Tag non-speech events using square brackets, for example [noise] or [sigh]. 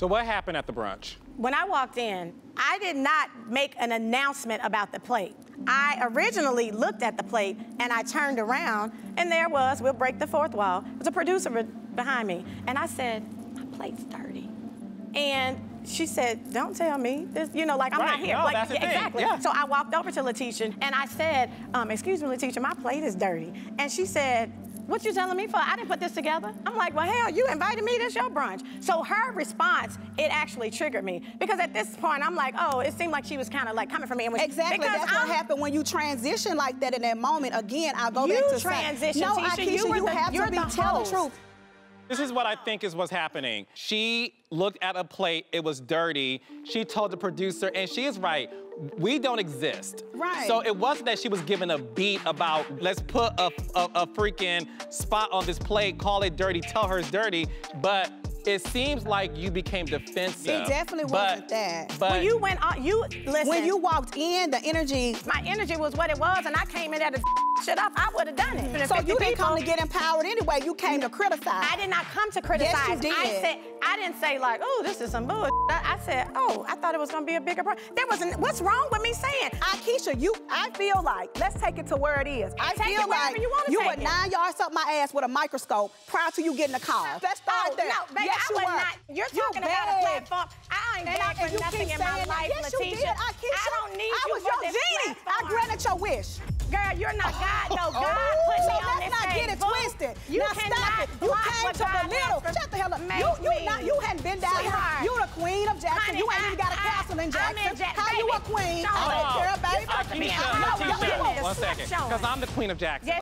So what happened at the brunch? When I walked in, I did not make an announcement about the plate. I originally looked at the plate and I turned around and there was, we'll break the fourth wall, there's a producer behind me. And I said, my plate's dirty. And she said, don't tell me. This, you know, like I'm right. not here. No, like, that's the yeah, thing. exactly. Yeah. So I walked over to Lateshia and I said, um, excuse me, Lateshia, my plate is dirty. And she said, what you telling me for? I didn't put this together. I'm like, well, hell, you invited me. This your brunch. So her response, it actually triggered me because at this point, I'm like, oh, it seemed like she was kind of like coming for me. And when exactly. Because That's I'm, what happened when you transition like that in that moment. Again, I go back to transition, saying, no, Tisha, Aikisha, you were you, the- have you're to be the telling the truth. This is what I think is what's happening. She looked at a plate, it was dirty. She told the producer, and she is right. We don't exist. Right. So it wasn't that she was given a beat about let's put a, a, a freaking spot on this plate, call it dirty, tell her it's dirty, but it seems like you became defensive. It definitely but, wasn't that. But when you went on, you listen. When you walked in, the energy. my energy was what it was, and I came in there to shit up. I would have done it. So you didn't come to get empowered anyway. You came to criticize. I did not come to criticize. Yes, you did. I said I didn't say like, oh, this is some bullshit. I, I said, oh, I thought it was gonna be a bigger problem. There wasn't. What's wrong with me saying? Aikisha, you, I feel like, let's take it to where it is. I Take feel like you you were it. nine yards up my ass with a microscope prior to you getting the call. Let's start Oh, there. no, baby, yes, I you was were. not. You're You talking about a platform. I ain't And, I, begged and for nothing in my life, Yes, you Lateshia. did, I don't need I you I was your genie. I granted your wish. Girl, you're not [laughs] God, no. Oh. God Ooh, put me so on let's not get it boo. twisted. You now cannot stop it. You block came what to God belittle. has Shut the hell up. made You, you, not, you hadn't been down here. Sweetheart. You the queen of Jackson. Honey, you ain't I- even got a I- castle in I'm in Jackson. Jack- How you a queen? show I me. don't care, baby. Aikisha, I'm not Lateshia, doing this. one second. Because. I'm the queen of Jackson. Yes,